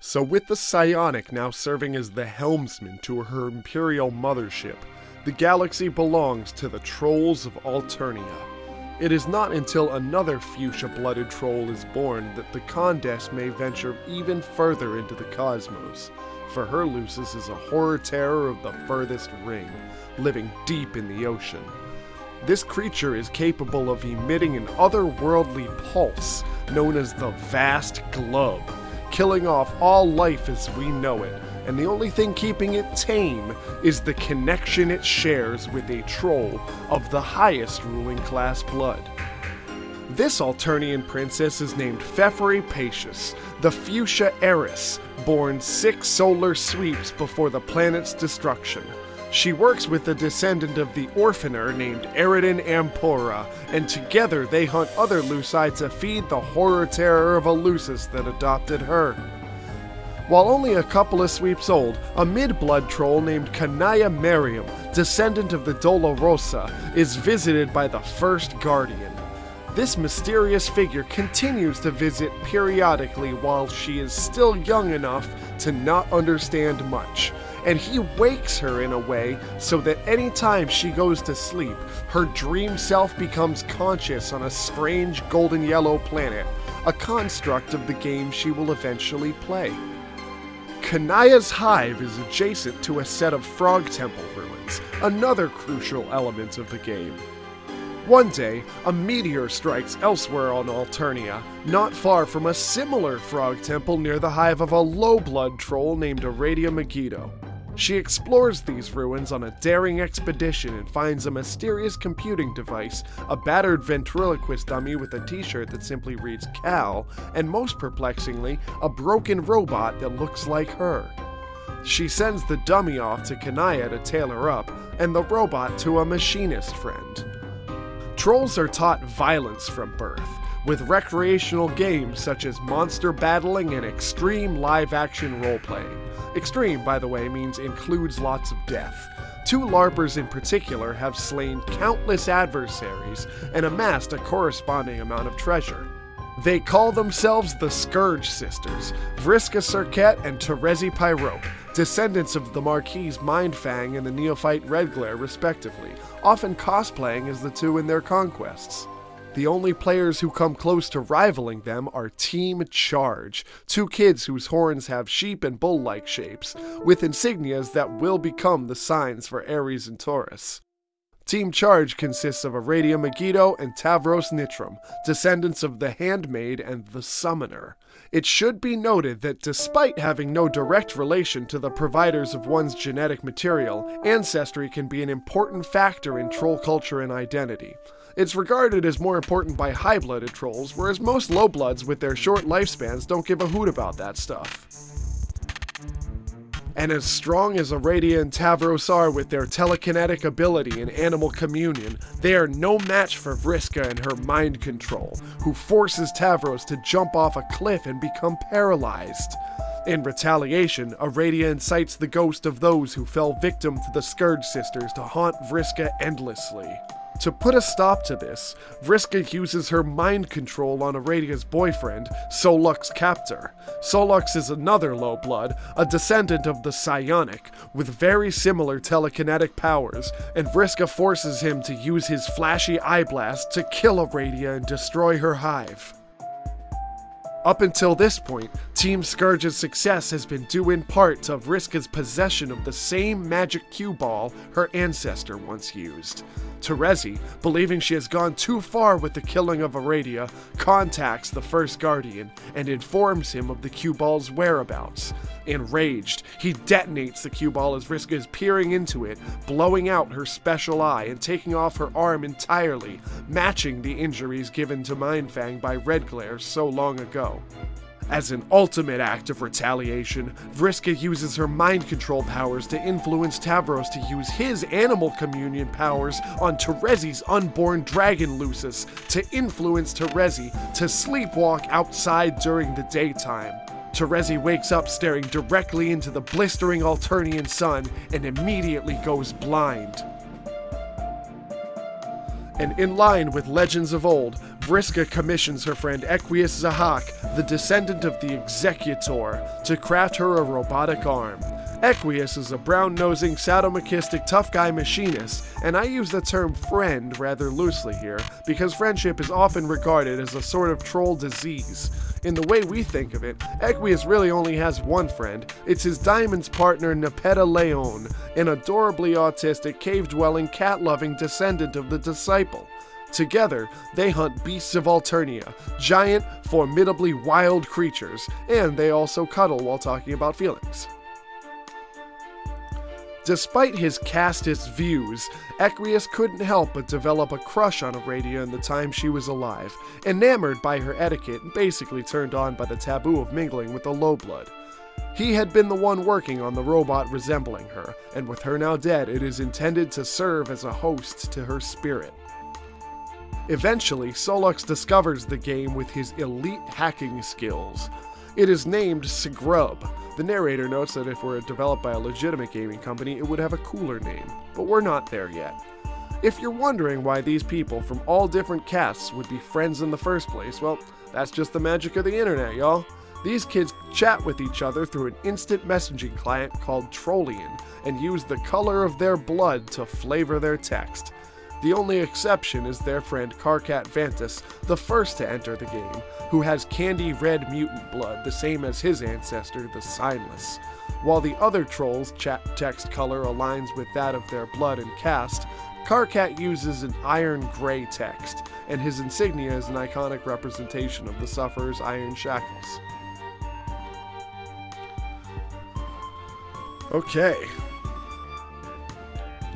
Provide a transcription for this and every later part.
So, with the Psionic now serving as the helmsman to her Imperial mothership, the galaxy belongs to the Trolls of Alternia. It is not until another fuchsia blooded troll is born that the Condesce may venture even further into the cosmos, for her lusus is a horror terror of the furthest ring, living deep in the ocean. This creature is capable of emitting an otherworldly pulse known as the Vast Glub, killing off all life as we know it, and the only thing keeping it tame is the connection it shares with a troll of the highest ruling class blood. This Alternian princess is named Feferi Peixes, the Fuchsia Heiress, born six solar sweeps before the planet's destruction. She works with a descendant of the Orphaner named Eridan Ampora, and together they hunt other lusii to feed the horror terror of a lusus that adopted her. While only a couple of sweeps old, a mid-blood troll named Kanaya Maryam, descendant of the Dolorosa, is visited by the First Guardian. This mysterious figure continues to visit periodically while she is still young enough to not understand much, and he wakes her in a way so that anytime she goes to sleep, her dream self becomes conscious on a strange golden yellow planet, a construct of the game she will eventually play. Kanaya's hive is adjacent to a set of Frog Temple ruins, another crucial element of the game. One day, a meteor strikes elsewhere on Alternia, not far from a similar frog temple near the hive of a low blood troll named Aradia Megido. She explores these ruins on a daring expedition and finds a mysterious computing device, a battered ventriloquist dummy with a t shirt that simply reads Cal, and most perplexingly, a broken robot that looks like her. She sends the dummy off to Kanaya to tailor up, and the robot to a machinist friend. Trolls are taught violence from birth, with recreational games such as monster battling and extreme live action role playing. Extreme, by the way, means includes lots of death. Two LARPers in particular have slain countless adversaries and amassed a corresponding amount of treasure. They call themselves the Scourge Sisters, Vriska Serket and Terezi Pyrope, descendants of the Marquise Mindfang and the neophyte Redglare, respectively, often cosplaying as the two in their conquests. The only players who come close to rivaling them are Team Charge, two kids whose horns have sheep and bull like shapes, with insignias that will become the signs for Aries and Taurus. Team Charge consists of Aradia Megido and Tavros Nitram, descendants of the Handmaid and the Summoner. It should be noted that despite having no direct relation to the providers of one's genetic material, ancestry can be an important factor in troll culture and identity. It's regarded as more important by high blooded trolls, whereas most low bloods with their short lifespans don't give a hoot about that stuff. And as strong as Aradia and Tavros are with their telekinetic ability and animal communion, they are no match for Vriska and her mind control, who forces Tavros to jump off a cliff and become paralyzed. In retaliation, Aradia incites the ghost of those who fell victim to the Scourge Sisters to haunt Vriska endlessly. To put a stop to this, Vriska uses her mind control on Aradia's boyfriend, Sollux Captor. Sollux is another low blood, a descendant of the Psionic, with very similar telekinetic powers, and Vriska forces him to use his flashy eye blast to kill Aradia and destroy her hive. Up until this point, Team Scourge's success has been due in part to Vriska's possession of the same magic cue ball her ancestor once used. Terezi, believing she has gone too far with the killing of Aradia, contacts the First Guardian and informs him of the cue ball's whereabouts. Enraged, he detonates the cue ball as Vriska is peering into it, blowing out her special eye and taking off her arm entirely, matching the injuries given to Mindfang by Redglare so long ago. As an ultimate act of retaliation, Vriska uses her mind control powers to influence Tavros to use his animal communion powers on Terezi's unborn dragon lusus to influence Terezi to sleepwalk outside during the daytime. Terezi wakes up staring directly into the blistering Alternian sun and immediately goes blind. And in line with legends of old, Vriska commissions her friend Equius Zahhak, the descendant of the Executor, to craft her a robotic arm. Equius is a brown nosing, sadomasochistic, tough guy machinist, and I use the term friend rather loosely here because friendship is often regarded as a sort of troll disease. In the way we think of it, Equius really only has one friend. It's his diamond's partner, Nepeta Leijon, an adorably autistic, cave dwelling, cat loving descendant of the Disciple. Together, they hunt beasts of Alternia, giant, formidably wild creatures, and they also cuddle while talking about feelings. Despite his casteist views, Equius couldn't help but develop a crush on Aradia in the time she was alive, enamored by her etiquette and basically turned on by the taboo of mingling with the low blood. He had been the one working on the robot resembling her, and with her now dead, it is intended to serve as a host to her spirit. Eventually, Sollux discovers the game with his elite hacking skills. It is named Sgrub, the narrator notes that if it were developed by a legitimate gaming company, it would have a cooler name, but we're not there yet. If you're wondering why these people from all different castes would be friends in the first place, well, that's just the magic of the internet, y'all. These kids chat with each other through an instant messaging client called Trollian and use the color of their blood to flavor their text. The only exception is their friend Karkat Vantas, the first to enter the game, who has candy red mutant blood, the same as his ancestor, the Signless. While the other trolls' chat text color aligns with that of their blood and caste, Karkat uses an iron gray text, and his insignia is an iconic representation of the sufferer's iron shackles. Okay.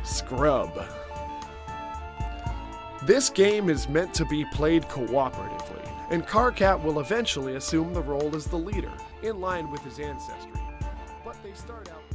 Scrub. This game is meant to be played cooperatively, and Karkat will eventually assume the role as the leader, in line with his ancestry. But they start out.